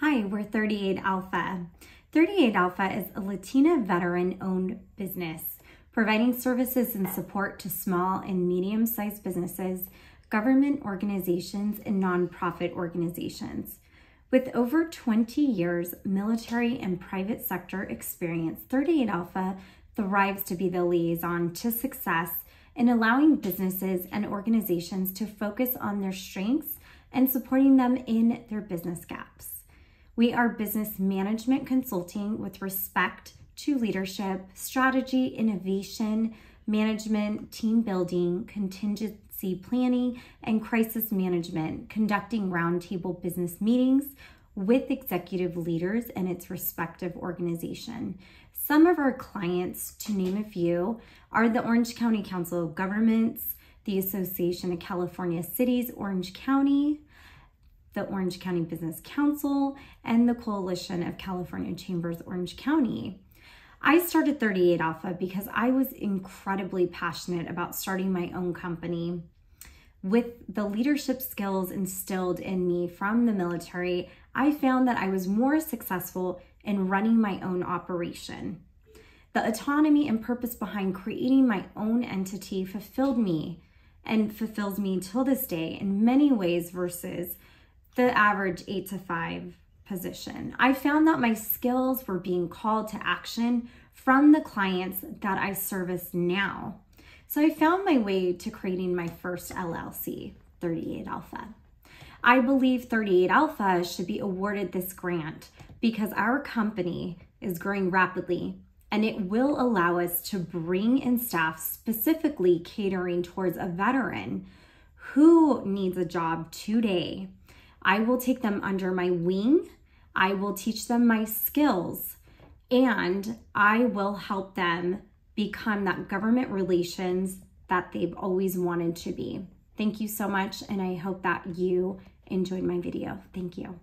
Hi, we're 38 Alpha. 38 Alpha is a Latina veteran owned business providing services and support to small and medium sized businesses, government organizations, and nonprofit organizations. With over 20 years military and private sector experience, 38 Alpha thrives to be the liaison to success in allowing businesses and organizations to focus on their strengths and supporting them in their business gaps. We are business management consulting with respect to leadership, strategy, innovation, management, team building, contingency planning, and crisis management, conducting roundtable business meetings with executive leaders and its respective organization. Some of our clients, to name a few, are the Orange County Council of Governments, the Association of California Cities, Orange County, the Orange County Business Council, and the Coalition of California Chambers Orange County. I started 38 Alpha because I was incredibly passionate about starting my own company. With the leadership skills instilled in me from the military, I found that I was more successful in running my own operation. The autonomy and purpose behind creating my own entity fulfilled me and fulfills me till this day in many ways versus the average eight to five position. I found that my skills were being called to action from the clients that I service now. So I found my way to creating my first LLC, 38 Alpha. I believe 38 Alpha should be awarded this grant because our company is growing rapidly and it will allow us to bring in staff specifically catering towards a veteran who needs a job today I will take them under my wing. I will teach them my skills and I will help them become that government relations that they've always wanted to be. Thank you so much. And I hope that you enjoyed my video. Thank you.